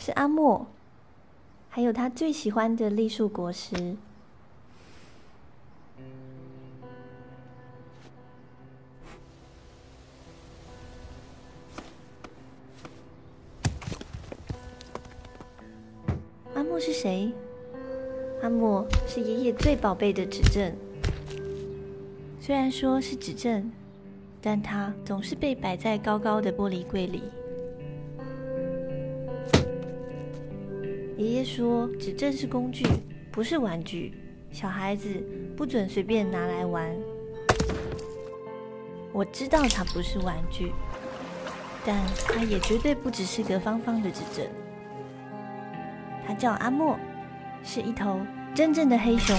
是阿莫，还有他最喜欢的栗树果实。阿莫是谁？阿莫是爷爷最宝贝的指正。虽然说是指正，但它总是被摆在高高的玻璃柜里。爷爷说，指针是工具，不是玩具，小孩子不准随便拿来玩。我知道它不是玩具，但它也绝对不只是个方方的指针。它叫阿莫，是一头真正的黑熊。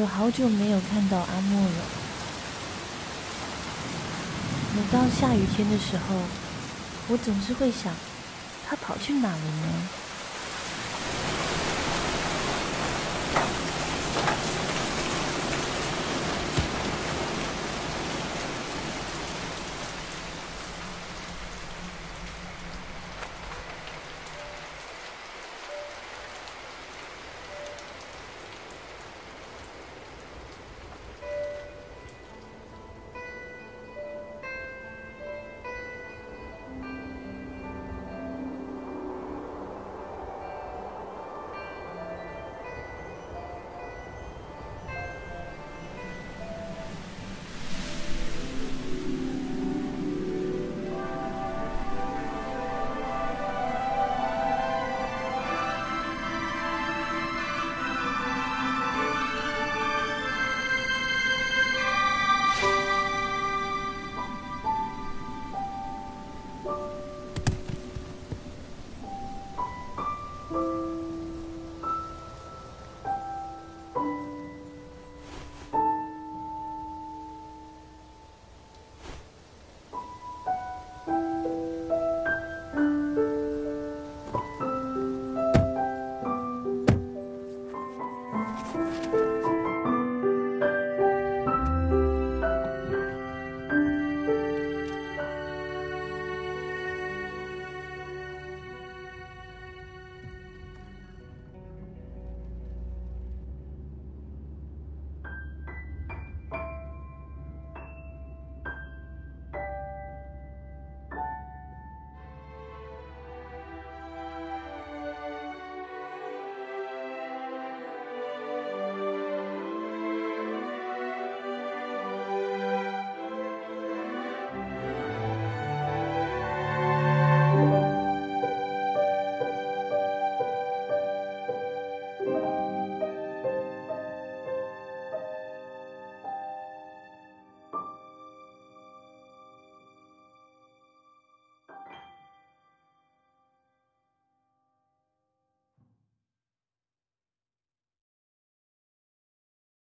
我有好久没有看到阿莫了。每当下雨天的时候，我总是会想，他跑去哪了呢？